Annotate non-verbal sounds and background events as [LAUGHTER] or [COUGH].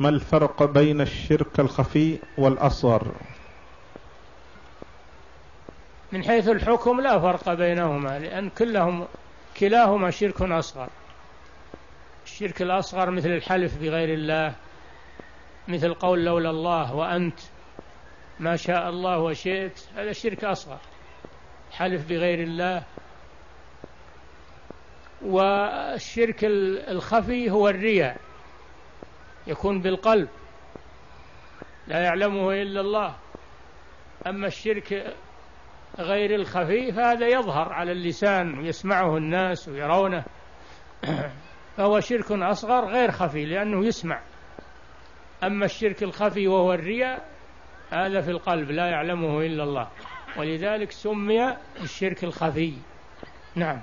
ما الفرق بين الشرك الخفي والأصغر؟ من حيث الحكم لا فرق بينهما لأن كلهم كلاهما شرك أصغر. الشرك الأصغر مثل الحلف بغير الله مثل قول لولا الله وأنت ما شاء الله وشئت هذا شرك أصغر. حلف بغير الله. والشرك الخفي هو الرياء. يكون بالقلب. لا يعلمه إلا الله. أما الشرك غير الخفي فهذا يظهر على اللسان ويسمعه الناس ويرونه. [CLEARS THROAT] فهو شرك أصغر غير خفي لأنه يسمع. أما الشرك الخفي وهو الرياء هذا في القلب لا يعلمه إلا الله. ولذلك سمي الشرك الخفي. نعم.